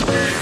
Bye.